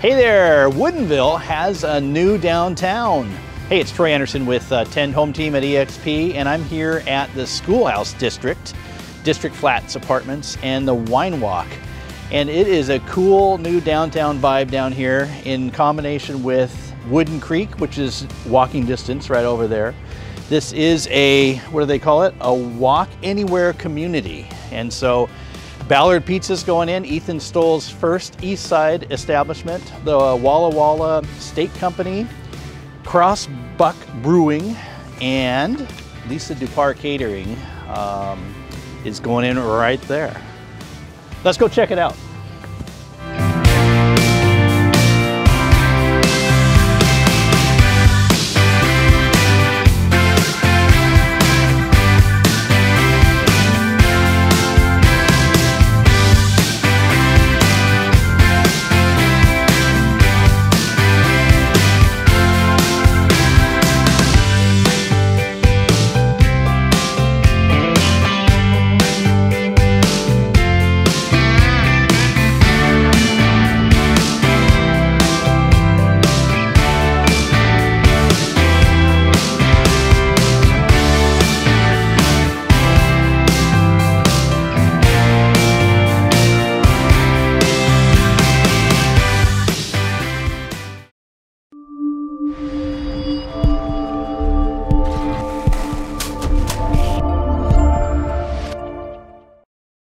where Woodinville has a new downtown. Hey, it's Troy Anderson with uh, Tend Home Team at eXp, and I'm here at the Schoolhouse District, District Flats Apartments, and the Wine Walk. And it is a cool new downtown vibe down here in combination with Woodin Creek, which is walking distance right over there. This is a, what do they call it? A walk anywhere community. And so Ballard Pizza's going in, Ethan Stowell's first East Side establishment, the Walla Walla Steak Company, Cross Buck Brewing, and Lisa Dupar Catering um, is going in right there. Let's go check it out.